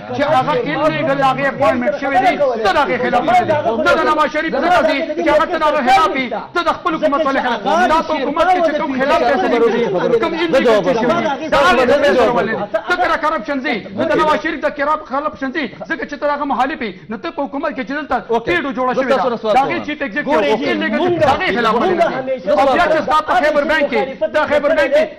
[SPEAKER 3] چې هغه انلیګل هغه اپوینټمنټ شوی دی ته دغه خلاف نه دی ته د نواز شریف نه راځي چې هغه ته دغه خلاف دی ته د خپل حکومت سره خلاف دا په حکومت کې چې کوم خلاف دی سړي کوي کوم انلیګل چې شوی دی دا هغه د پیسو ولې ته کړه کرپشن دی د نواز شریف د کراب خلاف شن دی ځکه چې ته هغه مخالفي نو ته په حکومت کې چې دلته پیډو
[SPEAKER 1] جوړ شوی
[SPEAKER 3] دا دا
[SPEAKER 1] هغه
[SPEAKER 3] چیف ایگزیکټیو انلیګل دا هغه خلاف نه
[SPEAKER 5] دی
[SPEAKER 3] او بیا چې ستا په خیبر بانک کې دا خیبر
[SPEAKER 5] بانک
[SPEAKER 3] کې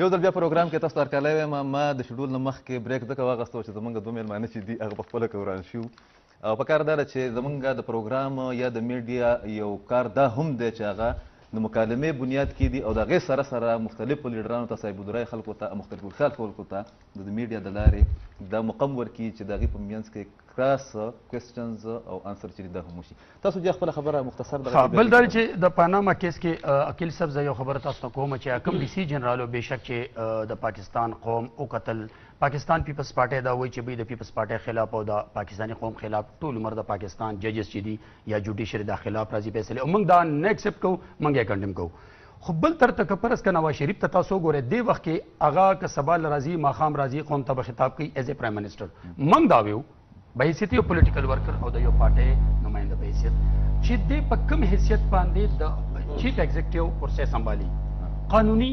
[SPEAKER 1] یو ځل بیا پروګرام کې تاسو ته هرکلی وایم ما د شیډول نه مخکې بریک ځکه واخیستو چې زمونږ دوه مېلمانه چې دي هغه په خپله کوران شي او په کار داده چې زمونږ د پروګرام یا د میډیا یو کار دا هم دی چې هغه د مکالمې بنیاد کې دي او د هغې سره سره مختلفو لیډرانو ته صاحب الرای خلکو ته مختلف الخیال خلکو ته د میډیا د لارې دا مقام ورکړي چې د هغې په منځ کې کراس کوېسچنز او انسر چې دا هم وشي تاسو بیا خپله خبره مختصر دغه
[SPEAKER 3] بل دا چې د پاناما کیس کې عقیل صاحب زه یو خبره تاسو ته کوم چې کوم ډي سي جنرالو بېشک چې د پاکستان قوم وکتل پاکستان پیپلز پارټي دا وایي چې به د پیپلز پارټي خلاف او د پاکستاني قوم خلاف ټول عمر د پاکستان ججز چې دي یا جوډیشري د خلاف راځي فیصله او موږ دا نه اکسپټ کوو موږ یې کنډم کوو خو بل تر ته کپرس کنه نواز شریف ته تاسو ګوره دی وخت کې هغه که سبا لرازي ماخام راځي قوم ته به خطاب کوي ایز ا پرایم منسٹر من دا ویو به حیثیت یو پولیټیکل ورکر او د یو پارټي نماینده به حیثیت چې د په کم حیثیت باندې د چیف ایگزیکټیو پروسه سمبالي قانوني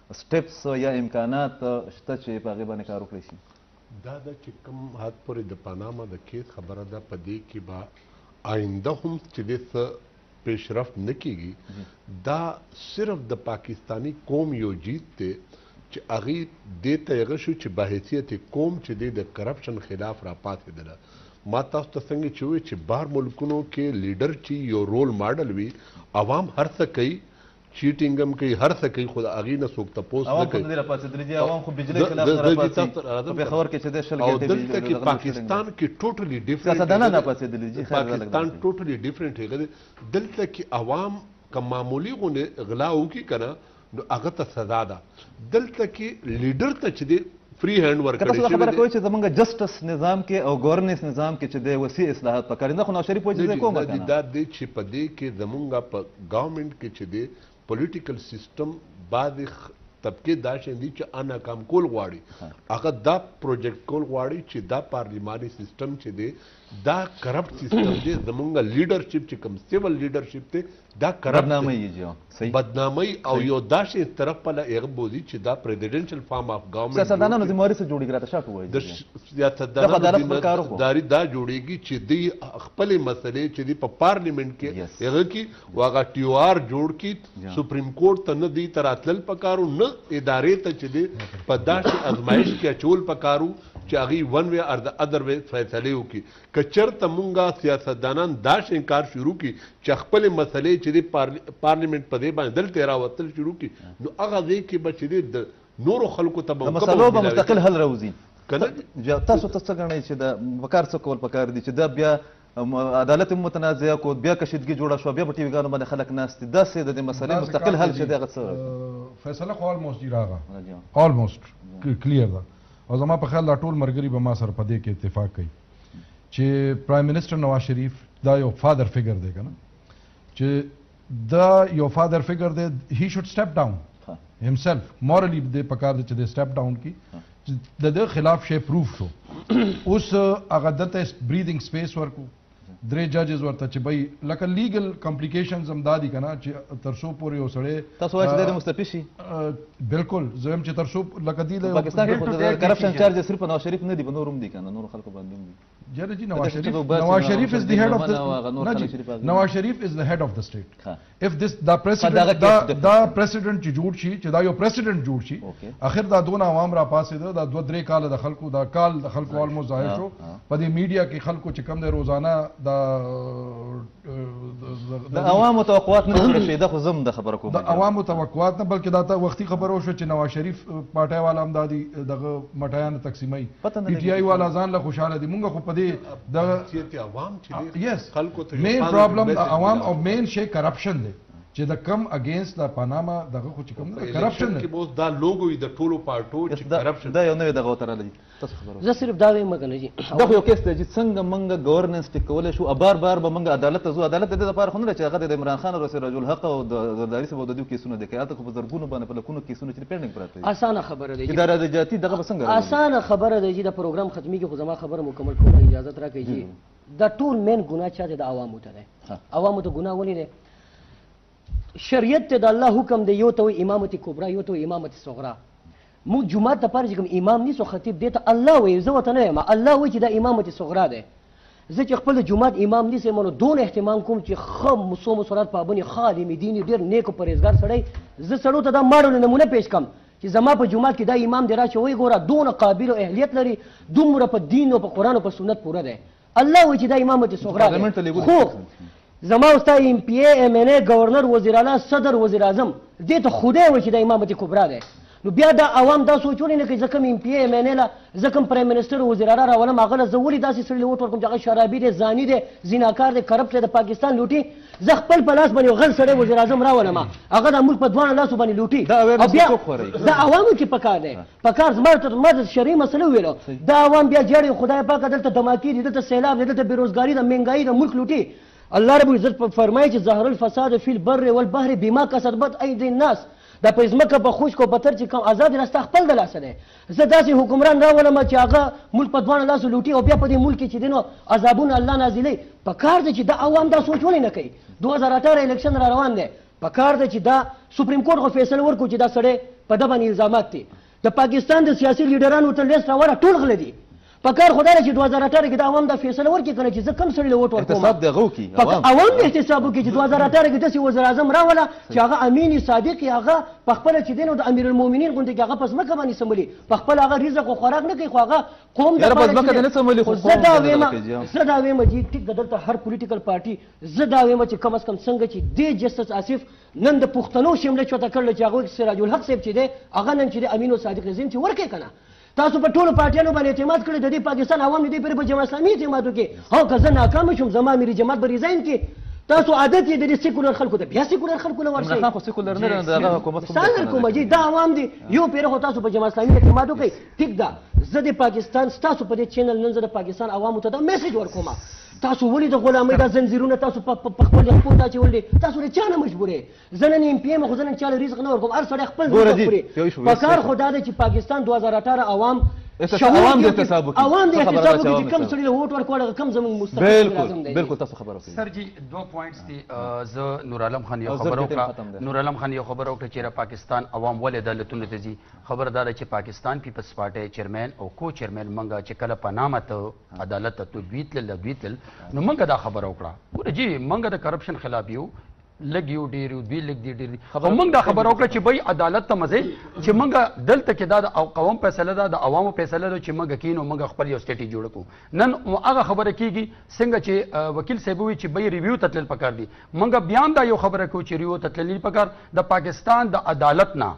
[SPEAKER 1] سټیپس یا امکانات شته چې په هغې باندې کار وکړی شي؟
[SPEAKER 2] دا ده چې کوم حد پورې د پاناما د کیس خبره ده په دې کې به آینده هم چې دې څه پیشرفت نه کیږي دا صرف د پاکستاني قوم یو جیت دی چې هغه دې ته هغه شو چې به حیثیت کوم چې دې د کرپشن خلاف راپاتېدله ما تاسو ته څنګه چې وې چې بار ملکونو کې لیډر چې یو رول ماډل وي عوام هر څه کوي چیټینګ هم کوي هر څه کوي خو د هغې نه څوک تپوس نه کوي دلته کې پاکستان کې ټوټلي
[SPEAKER 1] ډیفرنټپاکستان
[SPEAKER 2] ټوټلي ډیفرنټ هغه دی دلته کې عوام که معمولي غوندې غلا وکړي که نه نو هغه ته سزا ده دلته کې لیډر ته چې دی فری هند ورکړی شوی دی.
[SPEAKER 1] که تاسو خبره کوئ چې زمونږ جسټس نظام کې او ګورننس نظام کې چې دی وسیع اصلاحات پکار دي، خو نواز شریف وایي چې زه کوم کنه.
[SPEAKER 2] نه جی دا دی چې په دې کې زمونږ په ګورنمنټ کې چې دی پولیټیکل سیستم بعضې طبقې دا شین دي چې انا کام کول غواړي هغه دا پروجیکټ کول غواړي چې دا پارلیماني سیستم چې دی دا کرپټ سیستم دی زمونږ لیډرشپ چې کوم سیول لیډرشپ دی دا کرپټ
[SPEAKER 1] بدنامي یې جو صحیح
[SPEAKER 2] بدنامي او یو داسې طرف په لغه بوزي چې دا پریزیډنشل فارم اف ګورنمنت
[SPEAKER 1] سیاستدانانو
[SPEAKER 2] د
[SPEAKER 1] موري سره جوړیږي راته شاته وایي
[SPEAKER 2] د سیاستدانانو داري دا جوړیږي چې د خپل مسلې چې په پارلیمنت کې هغه کې واغه ټیو آر جوړ کی سپریم کورټ ته نه دی تراتل پکارو نه ادارې ته چې دی په داسې ازمایش کې اچول پکارو چې هغوی ون وې ار د ادر وې فیصلې وکړي، که چېرته مونږ سیاستدانان دا شان کار شروع کړي چې خپلې مسئلې چې دي پارلیمنټ په ځای باندې دلته راوستل شروع کړي نو هغه ځای کې به چې دي د نورو خلکو ته به
[SPEAKER 1] هم کومه مسئلو به مستقل حل راوځي
[SPEAKER 2] کنه
[SPEAKER 1] تاسو ته څه ګڼئ چې دا په کار څه کول په کار دي چې دا بیا عدالت هم متنازع کو بیا کشیدګي جوړه شو بیا په ټي وي ګانو باندې خلک ناست دي داسې د دې مسلې مستقل حل چې دغه څه
[SPEAKER 4] فیصله خو آلموست جی راغه آلموست کلیر ده او زما په خیال دا ټول مرګري به ما سره په دې کې اتفاق کوي چې پرایم منسٹر نواز شریف دا یو فادر فیګر دی کنه چې دا یو فادر فیګر دی هی شوډ سټپ ډاون همسلف مورلی د پکار دی چې د سټپ ډاون کی د د خلاف شی پروف شو اوس هغه دته بریدینګ سپیس ورکو درې ججز ورته چې بای لکه لیګل کمپلیکیشنز هم دادی کنه چې تر سو پورې وسړې
[SPEAKER 1] تاسو وایئ چې د مستفی شي
[SPEAKER 4] بالکل زم چې تر سو لکه دی د
[SPEAKER 1] پاکستان کې کرپشن چارج صرف نواز شریف نه دی په نورم دی کنه نور خلکو باندې دی
[SPEAKER 4] جره جی نواز شریف نواز شریف از دی هډ اف
[SPEAKER 1] دی
[SPEAKER 4] نواز شریف از دی هډ اف دی سټیټ اف دس دا
[SPEAKER 1] پریزیډنټ
[SPEAKER 4] دا دا پریزیډنټ چې جوړ شي چې دا یو پریزیډنټ جوړ شي اخر دا دون عوام را پاسې ده دا دوه درې کال د خلکو دا کال د خلکو آلمو ظاهر شو په دې میډیا کې خلکو چې کم دی روزانه دا
[SPEAKER 1] د عوامو توقعات نه پوره شي دا خو زم د خبره کوم
[SPEAKER 4] د عوامو توقعات نه بلکې دا ته وختي خبره وشو چې نواز شریف پارټي والا هم دادي دغه مټایان تقسیمای پی ټی آی والا ځان له خوشاله دي مونږ خو په دې د
[SPEAKER 2] سیاست عوام چې
[SPEAKER 4] یس
[SPEAKER 2] خلکو ته
[SPEAKER 4] مین پرابلم د عوام او مین شي کرپشن دی چې د کم اگینست د پاناما دغه خو چې کوم کرپشن
[SPEAKER 2] کې بوس دا لوګو د ټولو پارټو چې کرپشن
[SPEAKER 1] دا یو نوې دغه تر لري
[SPEAKER 5] زه صرف دا وایم کنه جی
[SPEAKER 1] دا خو یو کیس دی چې څنګه موږ ګورننس ټیک کولی شو بار بار به موږ عدالت ته ځو عدالت د دې لپاره خو نه دی چې هغه د عمران خان او رسول رجل حق او د زرداري صاحب او د دوی کیسونه دی که هلته خو په زرګونو باندې په لکونو کیسونه چې پینډینګ پراته دي
[SPEAKER 5] اسانه خبره ده
[SPEAKER 1] اداره د جاتي دغه به څنګه
[SPEAKER 5] اسانه خبره ده چې دا پروګرام ختمي کې خو زما خبره مکمل کوم اجازه راکړئ جی دا ټول مین ګناه چا د عوامو ته ده عوامو ته ګناه ولې ده شریعت ته د الله حکم دی یو ته امامت کبرا یو ته امامت صغرا موږ جومات ته پاره چې کوم امام نیسو خطیب دی ته الله وایي زه ورته نه وایم الله وایي چې دا امامت صغرا دی زه چې خپل جومات امام نیسم نو دون اهتمام کوم چې ښه مسو مسرات پابندي ښه عالم دیني ډېر نیکو پرهېزګار سړی زه سړو ته دا ماډل نمونه پیش کم چې زما په جومات کې دا امام دی راشه وایي ګوره دونه قابل او اهلیت لري دومره په دین او په قرآن او په سنت پوره دی الله وی چې دا امامت صغرا
[SPEAKER 1] دی
[SPEAKER 5] خو زما او ستا ایم پی ای ایم ان ای گورنر وزیر اعلی صدر وزیر اعظم دې ته خدای وایي چې د امامت کبرا دی نو بیا دا عوام دا سوچونه نه کوي ځکه ایم پی ای ایم ان ای لا ځکه پرایم منسٹر وزیر اعلی راولم هغه له زولي داسې سړي لوټ ورکوم چې هغه شرابي دی ځاني دی زیناکار دی کرپټ دی پاکستان لوټي زه خپل په لاس باندې غل سړی وزیر اعظم راولم هغه د ملک په دوه لاسو باندې لوټي
[SPEAKER 1] دا
[SPEAKER 5] عوامو کې پکار دی پکار زما تر ما د شرعي مسله وویله دا عوام بیا جړې خدای پاک دلته دماکي دي دلته سیلاب دي دلته بیروزګاري ده مهنګایي ده ملک لوټي الله رب العزت فرمایي چې ظهر الفساد فی البر والبحر بما کسبت ایدی الناس دا په ځمکه په خوش کو پتر چې کوم آزاد راسته خپل د لاسه دی زه داسې حکمران راولم چې هغه ملک په دوانه لاسو لوټي او بیا په دې ملک چې دینو عذابونه الله نازلې په کار دی چې دا عوام دا سوچ ولې نه کوي 2018 الیکشن را روان دی پکار ده چې دا سپریم کورټ خو فیصله ورکړو چې دا سړی په ده باندې الزامات دي د پاکستان د سیاسي لیډرانو ته لیست راوړه ټول غله دي پکار خدای چې 2018 کې دا عوام دا فیصله ورکړي کنه چې زه کم سړی له ووټ ورکوم
[SPEAKER 1] احتساب دی غو
[SPEAKER 5] کی
[SPEAKER 1] عوام
[SPEAKER 5] عوام احتساب وکړي چې 2018 کې داسې وزیر اعظم راوله چې هغه امین صادق هغه په خپل چې دینو د امیر المؤمنین غونډه کې هغه پس مکه باندې سمولي په خپل هغه رزق او خوراک نه کوي خو هغه قوم د
[SPEAKER 1] پس مکه نه سمولي خو
[SPEAKER 5] زه دا
[SPEAKER 1] ویم
[SPEAKER 5] زه دا ویم چې ټیک دلته هر پولیټیکل پارټي زه دا ویم چې کم از کم څنګه چې دی جسټس آصف نن د پښتنو شمله چوته کړل چې هغه سراج الحق صاحب چې دی هغه نن چې د امین او صادق نظیم چې ورکه کنه تاسو په ټولو پارټیانو باندې اعتماد کړی د دې پاکستان عوام دې پر په جماعت اسلامي اعتماد وکړي هو که زه ناکام شم زما ملي جماعت به ریزاین کړي تاسو عادت یې د دې سیکولر خلکو ته بیا سیکولر خلکو له ورسې
[SPEAKER 1] نه خو سیکولر نه نه دغه حکومت خو
[SPEAKER 5] سیکولر کوم جی دا عوام دي یو پیر هو تاسو په جماعت اسلامي اعتماد وکړئ ټیک ده زه د پاکستان تاسو په دې چینل نن زه د پاکستان عوامو ته دا میسج ورکوم تاسو ولې د غلامۍ دا زنځیرونه تاسو په خپل خپو ته اچول دي تاسو له چا نه مجبورې زه نن ایم پي ایم خو زه نن چا له رزق نه ورکوم هر سړی خپل رزق خوري په کار خو دا دی چې پاکستان 2018 عوام
[SPEAKER 1] عوام د احتساب وکړي
[SPEAKER 5] عوام د احتساب وکړي چې کم سړي له ووټ ورکړ هغه کم زموږ مستقبل لازم دی
[SPEAKER 1] بالکل تاسو خبره وکړئ
[SPEAKER 3] سر جی دوه پوینټس دي زه نور عالم خان یو
[SPEAKER 1] خبره
[SPEAKER 3] وکړه نور عالم خان یو خبره وکړه چې را پاکستان عوام ولې عدالتونو ته ځي خبردار چې پاکستان پیپلز پارټي چیرمن او کو چیرمن منګه چې کله په نامه ته عدالت ته دوی تلل دوی تلل نو موږ دا خبره وکړه ګوره جی موږ د کرپشن خلاف یو لګ یو ډیر یو دوی لګ دی ډیر دی او موږ دا خبره وکړه چې بای عدالت ته مزه چې موږ دلته کې دا د قوم فیصله ده د عوامو فیصله ده چې موږ کینو موږ خپل یو سټیټي جوړ کو نن هغه خبره کیږي څنګه چې وکیل صاحب وی چې بای ریویو تتل پکار دی موږ بیا دا یو خبره کو چې ریویو تتل نه پکار د پاکستان د عدالت نه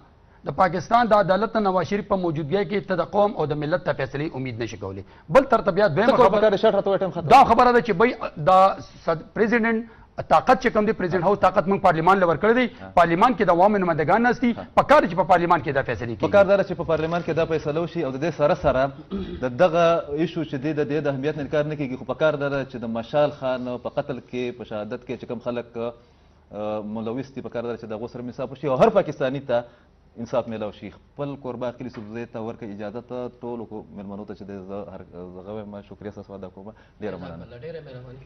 [SPEAKER 3] د پاکستان د عدالت نه نواز شریف په موجودګۍ کې ته د قوم او د ملت ته فیصلې امید نشي کولی بل تر ته
[SPEAKER 1] بیا دویمه
[SPEAKER 3] خبره دا خبره ده چې بای دا پریزیډنټ طاقت چې کوم دی پریزیډنټ هاوس طاقت موږ پارلیمان لور کړی دی پارلیمان کې د عوامو نمائندګان ناشتي پکار چې په پارلیمان کې دا فیصله کیږي
[SPEAKER 1] پکار دا چې په پارلیمان کې دا فیصله وشي او د دې سره سره د دغه ایشو چې دی د دې د اهمیت نه انکار نه کیږي خو پکار دا چې د مشال خان په قتل کې په شهادت کې چې کوم خلک ملوث دي په کار ده چې د هغو سره انصاف وشي او هر پاکستاني ته انصاف میلاو شي خپل کوربه کلي سبزې ته ورکړئ اجازه ته ټولو کو مېلمنو ته چې د زه هر زغه وایم شکریه ستاسو ادا کوم ډېره مننه
[SPEAKER 5] ډېره مهرباني